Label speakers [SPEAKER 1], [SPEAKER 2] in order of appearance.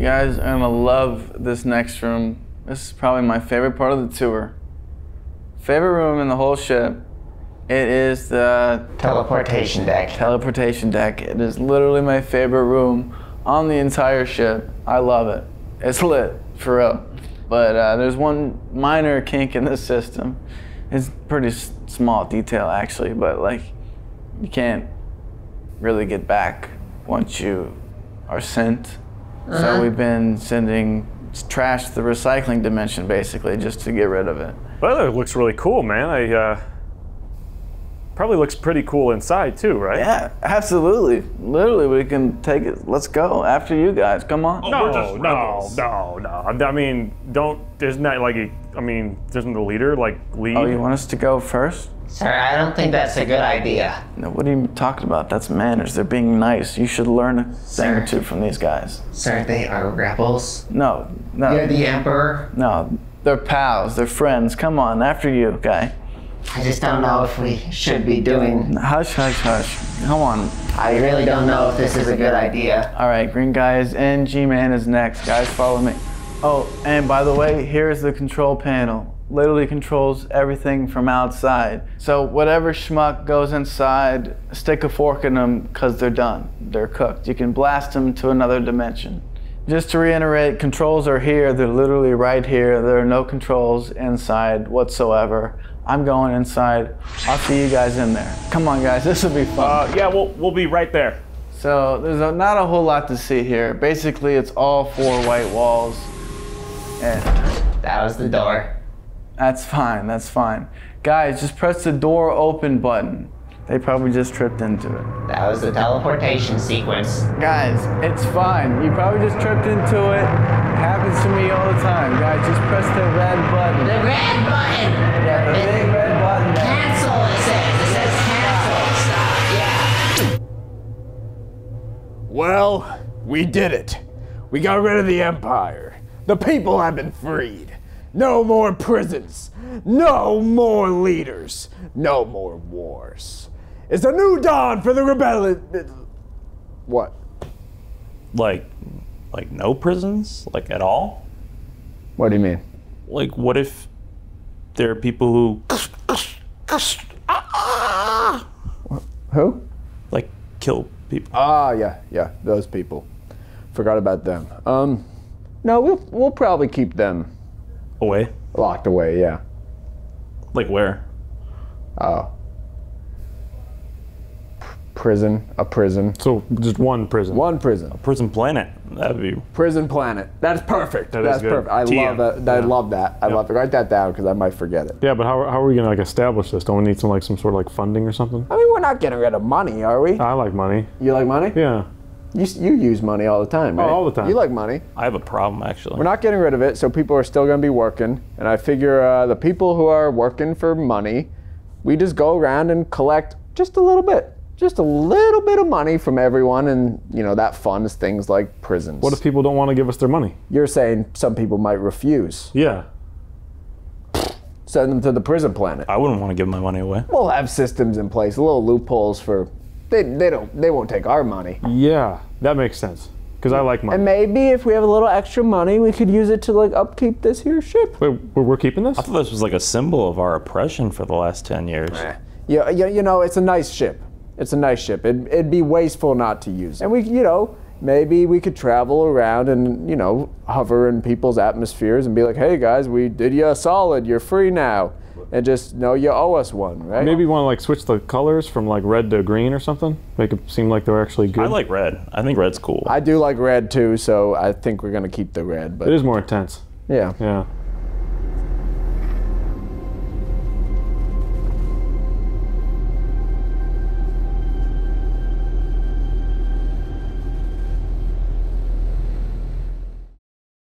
[SPEAKER 1] You guys are gonna love this next room. This is probably my favorite part of the tour. Favorite room in the whole ship. It is the
[SPEAKER 2] Teleportation deck.
[SPEAKER 1] teleportation deck. It is literally my favorite room on the entire ship. I love it. It's lit, for real. But uh, there's one minor kink in the system. It's pretty s- small detail actually, but like you can't really get back once you are sent. So we've been sending trash to the recycling dimension basically just to get rid of it.
[SPEAKER 3] Well, it looks really cool, man. I uh, probably looks pretty cool inside too, right?
[SPEAKER 1] Yeah, absolutely. Literally, we can take it. Let's go after you guys. Come on.
[SPEAKER 3] No,
[SPEAKER 4] We're just
[SPEAKER 3] no, no, no. I mean, don't. There's not like a. I mean, doesn't the leader like lead?
[SPEAKER 1] Oh, you want us to go first?
[SPEAKER 2] Sir, I don't think that's a good idea.
[SPEAKER 1] No, what are you talking about? That's manners. They're being nice. You should learn a thing or two from these guys.
[SPEAKER 2] Sir, they are rebels.
[SPEAKER 1] No, no,
[SPEAKER 2] You're the Emperor.
[SPEAKER 1] no. They're pals. They're friends. Come on, after you, guy.
[SPEAKER 2] I just don't know if we should be doing.
[SPEAKER 1] Hush, hush, hush. Come on.
[SPEAKER 2] I really don't know if this is a good idea.
[SPEAKER 1] All right, green guy is in. G-man is next. Guys, follow me. Oh, and by the way, here's the control panel. Literally controls everything from outside. So whatever schmuck goes inside, stick a fork in them because they're done. They're cooked. You can blast them to another dimension. Just to reiterate, controls are here. They're literally right here. There are no controls inside whatsoever. I'm going inside. I'll see you guys in there. Come on, guys. This will be fun.
[SPEAKER 3] Uh, yeah, we'll we'll be right there.
[SPEAKER 1] So there's a, not a whole lot to see here. Basically, it's all four white walls, and
[SPEAKER 2] That was the door.
[SPEAKER 1] That's fine. That's fine. Guys, just press the door open button. They probably just tripped into it.
[SPEAKER 2] That was the teleportation sequence.
[SPEAKER 1] Guys, it's fine. You probably just tripped into it. It happens to me all the time. Guys, just press the red button.
[SPEAKER 2] The red button!
[SPEAKER 1] Yeah, the big red button. there.
[SPEAKER 2] Cancel, it says. It says cancel. Stop, yeah.
[SPEAKER 4] Well, we did it. We got rid of the Empire. The people have been freed. No more prisons. No more leaders. No more wars. It's a new dawn for the rebellion. What?
[SPEAKER 5] Like, like no prisons, like at all.
[SPEAKER 4] What do you mean?
[SPEAKER 5] Like, what if there are people who
[SPEAKER 4] Who?
[SPEAKER 5] like kill people?
[SPEAKER 4] Ah, yeah, yeah, those people. Forgot about them. Um, no, we'll we'll probably keep them
[SPEAKER 5] Away?
[SPEAKER 4] locked away. Yeah.
[SPEAKER 5] Like where?
[SPEAKER 4] Oh. Prison, a prison,
[SPEAKER 3] So just one prison.
[SPEAKER 4] one prison, A
[SPEAKER 5] Prison Planet. That'd be.
[SPEAKER 4] prison planet. That's perfect.
[SPEAKER 3] That is
[SPEAKER 4] That's
[SPEAKER 3] good.
[SPEAKER 4] perfect. I
[SPEAKER 5] TM.
[SPEAKER 4] love that. I
[SPEAKER 3] Yeah.
[SPEAKER 4] love that. I love it. Write that down because I might forget it.
[SPEAKER 3] Yeah, but how, how are we gonna like establish this? Don't we need some like some sort of like funding or something?
[SPEAKER 4] I mean, we're not getting rid of money, are we?
[SPEAKER 3] I like money.
[SPEAKER 4] You like money?
[SPEAKER 3] Yeah.
[SPEAKER 4] You, you use money all the time, right?
[SPEAKER 3] all the time.
[SPEAKER 4] You like money.
[SPEAKER 5] I have a problem actually.
[SPEAKER 4] We're not getting rid of it, so people are still going to be working. And I figure uh, the people who are working for money, we just go around and collect just a little bit, just a little bit of money from everyone, and you know that funds things like prisons.
[SPEAKER 3] What if people don't want to give us their money?
[SPEAKER 4] You're saying some people might refuse?
[SPEAKER 3] Yeah.
[SPEAKER 4] Send them to the prison planet.
[SPEAKER 5] I wouldn't want to give my money away.
[SPEAKER 4] We'll have systems in place, little loopholes for. They, they don't they won't take our money.
[SPEAKER 3] Yeah, that makes sense. Because I like money.
[SPEAKER 4] And maybe if we have a little extra money, we could use it to like upkeep this here ship.
[SPEAKER 3] Wait, we're we're keeping this?
[SPEAKER 5] I thought this was like a symbol of our oppression for the last ten years. Eh.
[SPEAKER 4] Yeah, you, you know, it's a nice ship. It's a nice ship. It, it'd be wasteful not to use it. And we, you know, maybe we could travel around and, you know, hover in people's atmospheres and be like, hey guys, we did you a solid. You're free now. And just know you owe us one, right?
[SPEAKER 3] Maybe you want to like switch the colors from like red to green or something. Make it seem like they're actually good.
[SPEAKER 5] I like red. I think red's cool.
[SPEAKER 4] I do like red too, so I think we're going to keep the red. But it
[SPEAKER 3] is more intense.
[SPEAKER 4] yeah.
[SPEAKER 3] Yeah.